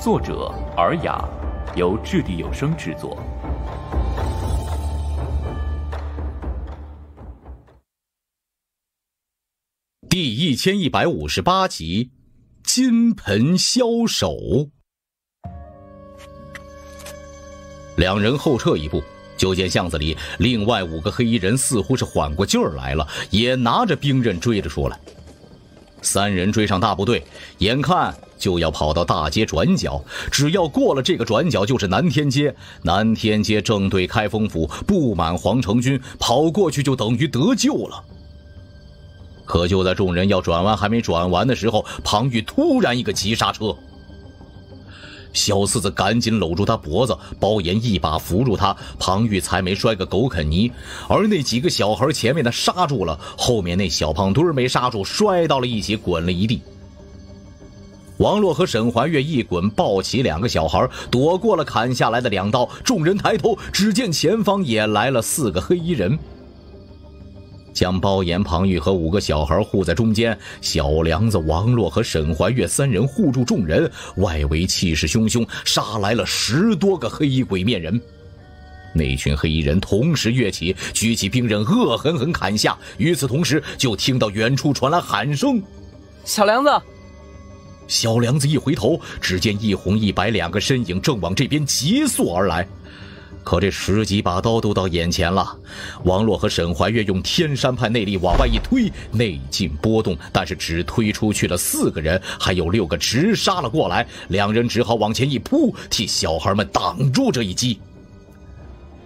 作者尔雅，由掷地有声制作。第一千一百五十八集，金盆消手。两人后撤一步，就见巷子里另外五个黑衣人似乎是缓过劲儿来了，也拿着兵刃追了出来。三人追上大部队，眼看就要跑到大街转角，只要过了这个转角就是南天街。南天街正对开封府，布满皇城军，跑过去就等于得救了。可就在众人要转弯还没转完的时候，庞玉突然一个急刹车。小四子赶紧搂住他脖子，包岩一把扶住他，庞玉才没摔个狗啃泥。而那几个小孩前面的刹住了，后面那小胖墩没刹住，摔到了一起，滚了一地。王洛和沈怀月一滚，抱起两个小孩，躲过了砍下来的两刀。众人抬头，只见前方也来了四个黑衣人。将包岩、庞玉和五个小孩护在中间，小梁子、王洛和沈怀月三人护住众人，外围气势汹汹，杀来了十多个黑衣鬼面人。那群黑衣人同时跃起，举起兵刃，恶狠狠砍下。与此同时，就听到远处传来喊声：“小梁子！”小梁子一回头，只见一红一白两个身影正往这边急速而来。可这十几把刀都到眼前了，王洛和沈怀月用天山派内力往外一推，内劲波动，但是只推出去了四个人，还有六个直杀了过来，两人只好往前一扑，替小孩们挡住这一击。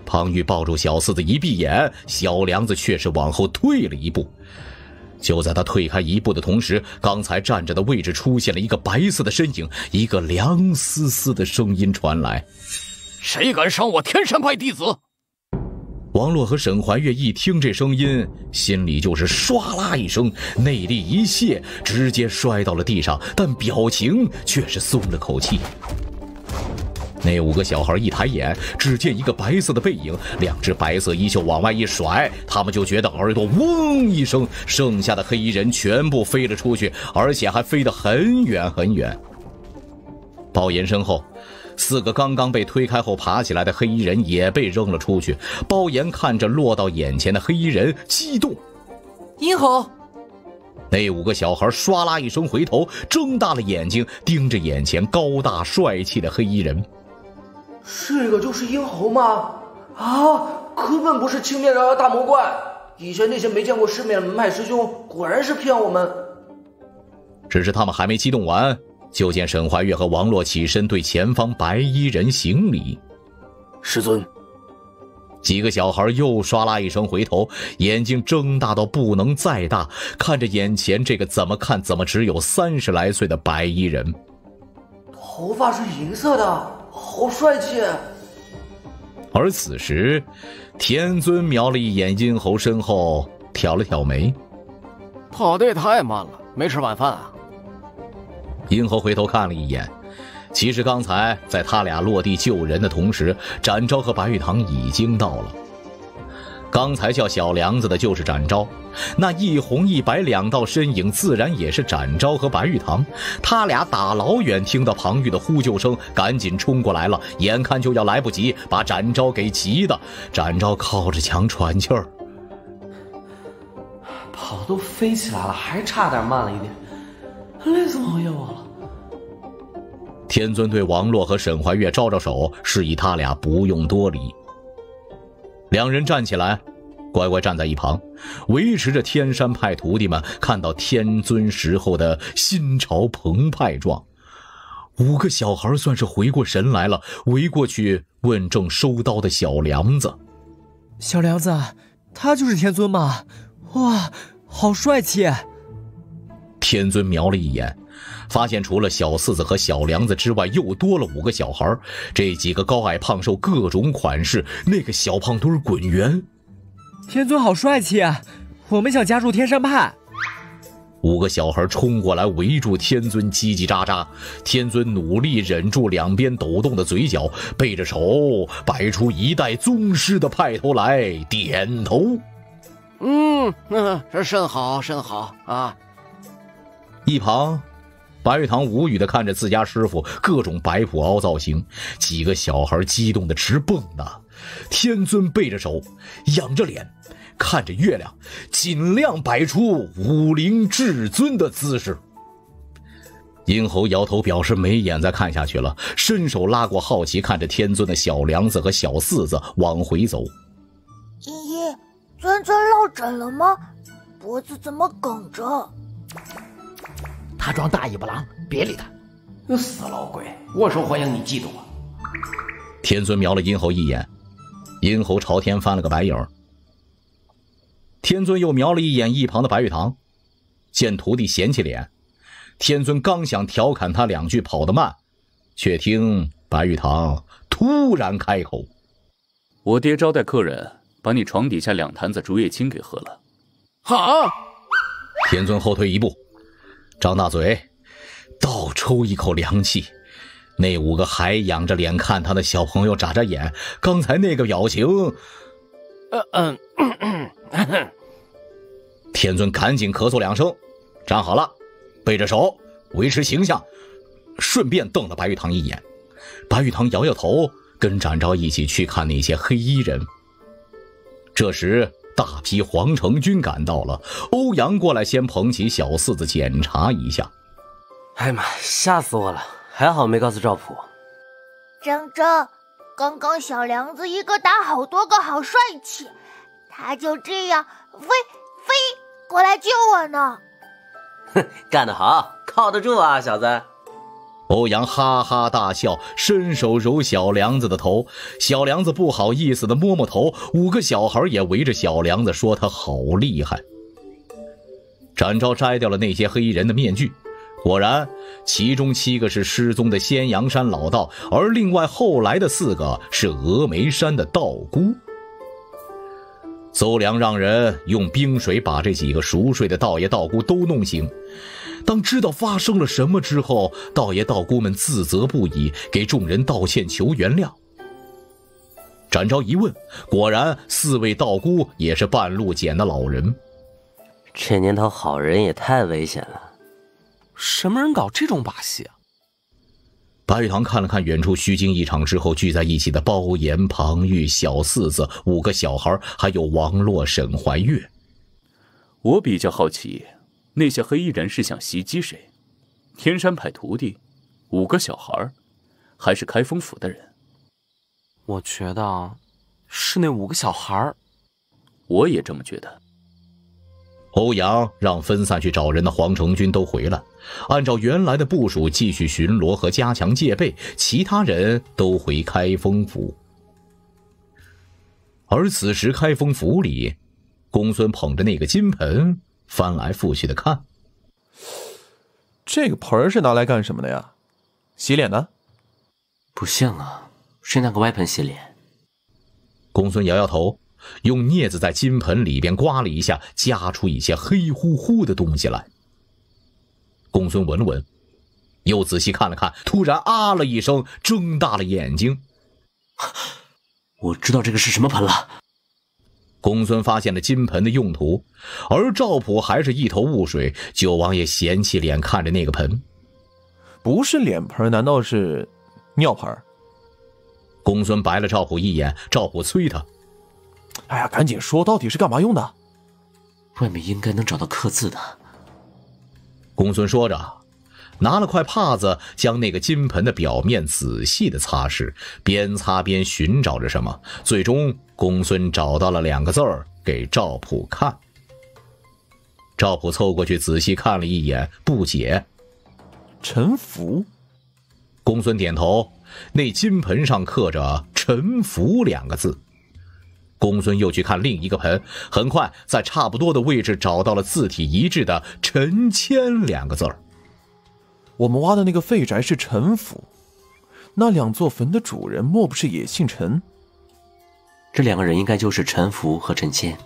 庞玉抱住小四子一闭眼，小梁子却是往后退了一步。就在他退开一步的同时，刚才站着的位置出现了一个白色的身影，一个凉丝丝的声音传来。谁敢伤我天山派弟子？王洛和沈怀月一听这声音，心里就是唰啦一声，内力一泄，直接摔到了地上，但表情却是松了口气。那五个小孩一抬眼，只见一个白色的背影，两只白色衣袖往外一甩，他们就觉得耳朵嗡一声，剩下的黑衣人全部飞了出去，而且还飞得很远很远。包岩身后。四个刚刚被推开后爬起来的黑衣人也被扔了出去。包岩看着落到眼前的黑衣人，激动。殷红，那五个小孩唰啦一声回头，睁大了眼睛盯着眼前高大帅气的黑衣人。这个就是殷侯吗？啊，根本不是青面獠牙大魔怪。以前那些没见过世面的门派师兄，果然是骗我们。只是他们还没激动完。就见沈怀月和王洛起身对前方白衣人行礼，师尊。几个小孩又唰啦一声回头，眼睛睁大到不能再大，看着眼前这个怎么看怎么只有三十来岁的白衣人。头发是银色的，好帅气。而此时，天尊瞄了一眼殷侯身后，挑了挑眉：“跑的也太慢了，没吃晚饭啊。”殷侯回头看了一眼，其实刚才在他俩落地救人的同时，展昭和白玉堂已经到了。刚才叫小梁子的就是展昭，那一红一白两道身影自然也是展昭和白玉堂。他俩打老远听到庞玉的呼救声，赶紧冲过来了，眼看就要来不及，把展昭给急的。展昭靠着墙喘气儿，跑都飞起来了，还差点慢了一点。累死王爷我了。天尊对王洛和沈怀月招招手，示意他俩不用多礼。两人站起来，乖乖站在一旁，维持着天山派徒弟们看到天尊时候的心潮澎湃状。五个小孩算是回过神来了，围过去问正收刀的小梁子：“小梁子，他就是天尊吗？哇，好帅气！”天尊瞄了一眼，发现除了小四子和小梁子之外，又多了五个小孩。这几个高矮胖瘦，各种款式。那个小胖墩滚圆。天尊好帅气啊！我们想加入天山派。五个小孩冲过来围住天尊，叽叽喳喳。天尊努力忍住两边抖动的嘴角，背着手摆出一代宗师的派头来，点头。嗯，这甚好甚好啊！一旁，白玉堂无语的看着自家师傅各种摆谱凹造型，几个小孩激动的直蹦呢。天尊背着手，仰着脸，看着月亮，尽量摆出武林至尊的姿势。殷侯摇头表示没眼再看下去了，伸手拉过好奇看着天尊的小梁子和小四子往回走。依依，尊尊落枕了吗？脖子怎么梗着？他装大尾巴狼，别理他。那死老鬼，我受欢迎你嫉妒我！天尊瞄了殷侯一眼，殷侯朝天翻了个白眼儿。天尊又瞄了一眼一旁的白玉堂，见徒弟嫌弃脸。天尊刚想调侃他两句，跑得慢，却听白玉堂突然开口：“我爹招待客人，把你床底下两坛子竹叶青给喝了。”好。天尊后退一步，张大嘴，倒抽一口凉气。那五个还仰着脸看他的小朋友眨眨眼，刚才那个表情……嗯嗯。天尊赶紧咳嗽两声，站好了。背着手，维持形象，顺便瞪了白玉堂一眼。白玉堂摇摇头，跟展昭一起去看那些黑衣人。这时，大批皇城军赶到了。欧阳过来，先捧起小四子检查一下。哎呀妈，吓死我了！还好没告诉赵普。铮铮，刚刚小梁子一个打好多个，好帅气。他就这样飞飞过来救我呢。哼，干得好，靠得住啊，小子！欧阳哈哈大笑，伸手揉小梁子的头。小梁子不好意思的摸摸头。五个小孩也围着小梁子说他好厉害。展昭摘掉了那些黑衣人的面具，果然，其中七个是失踪的仙阳山老道，而另外后来的四个是峨眉山的道姑。邹良让人用冰水把这几个熟睡的道爷道姑都弄醒。当知道发生了什么之后，道爷道姑们自责不已，给众人道歉求原谅。展昭一问，果然四位道姑也是半路捡的老人。这年头好人也太危险了，什么人搞这种把戏啊？白玉堂看了看远处虚惊一场之后聚在一起的包颜、庞玉、小四子五个小孩，还有王洛、沈怀月。我比较好奇，那些黑衣人是想袭击谁？天山派徒弟，五个小孩，还是开封府的人？我觉得是那五个小孩。我也这么觉得。欧阳让分散去找人的黄成军都回来，按照原来的部署继续巡逻和加强戒备，其他人都回开封府。而此时开封府里，公孙捧着那个金盆翻来覆去的看。这个盆是拿来干什么的呀？洗脸的？不像啊，是那个歪盆洗脸。公孙摇摇头。用镊子在金盆里边刮了一下，夹出一些黑乎乎的东西来。公孙闻了闻，又仔细看了看，突然啊了一声，睁大了眼睛。我知道这个是什么盆了。公孙发现了金盆的用途，而赵普还是一头雾水。九王爷嫌弃脸看着那个盆，不是脸盆，难道是尿盆？公孙白了赵普一眼，赵普催他。哎呀，赶紧说，到底是干嘛用的？外面应该能找到刻字的。公孙说着，拿了块帕子，将那个金盆的表面仔细的擦拭，边擦边寻找着什么。最终，公孙找到了两个字儿，给赵普看。赵普凑过去仔细看了一眼，不解：“臣服。”公孙点头，那金盆上刻着“臣服”两个字。公孙又去看另一个盆，很快在差不多的位置找到了字体一致的“陈谦”两个字儿。我们挖的那个废宅是陈府，那两座坟的主人莫不是也姓陈？这两个人应该就是陈福和陈谦。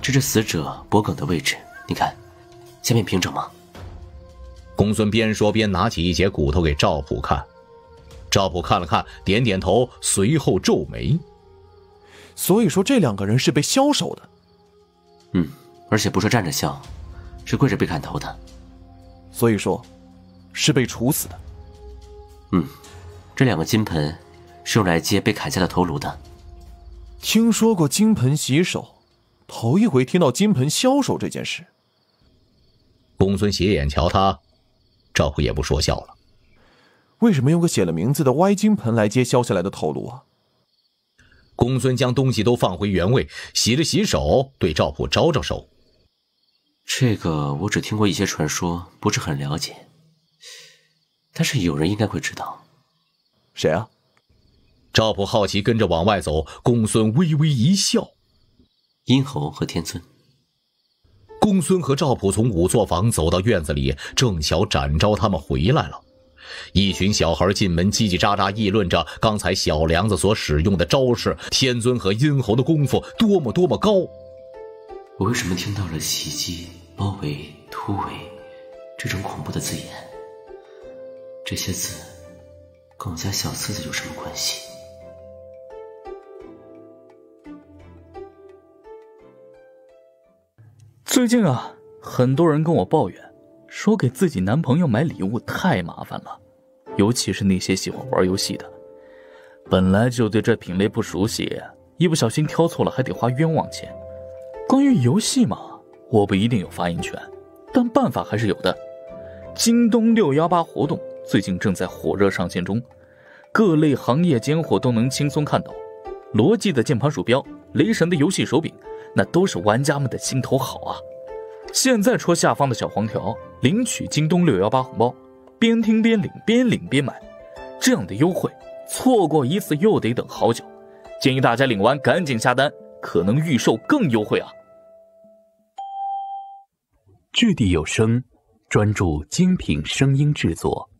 这是死者脖颈的位置，你看，下面平整吗？公孙边说边拿起一截骨头给赵普看，赵普看了看，点点头，随后皱眉。所以说，这两个人是被枭首的。嗯，而且不是站着削，是跪着被砍头的。所以说，是被处死的。嗯，这两个金盆是用来接被砍下的头颅的。听说过金盆洗手，头一回听到金盆消手这件事。公孙斜眼瞧他，赵虎也不说笑了。为什么用个写了名字的歪金盆来接削下来的头颅啊？公孙将东西都放回原位，洗了洗手，对赵普招招手。这个我只听过一些传说，不是很了解。但是有人应该会知道，谁啊？赵普好奇跟着往外走，公孙微微一笑。殷侯和天尊。公孙和赵普从五座房走到院子里，正巧展昭他们回来了。一群小孩进门，叽叽喳喳议论着刚才小梁子所使用的招式。天尊和殷侯的功夫多么多么高！我为什么听到了袭击、包围、突围这种恐怖的字眼？这些字跟我家小四子有什么关系？最近啊，很多人跟我抱怨，说给自己男朋友买礼物太麻烦了，尤其是那些喜欢玩游戏的，本来就对这品类不熟悉，一不小心挑错了还得花冤枉钱。关于游戏嘛，我不一定有发言权，但办法还是有的。京东六幺八活动最近正在火热上线中，各类行业尖货都能轻松看到。罗技的键盘鼠标，雷神的游戏手柄。那都是玩家们的心头好啊！现在戳下方的小黄条，领取京东六幺八红包，边听边领，边领边买，这样的优惠错过一次又得等好久。建议大家领完赶紧下单，可能预售更优惠啊！掷地有声，专注精品声音制作。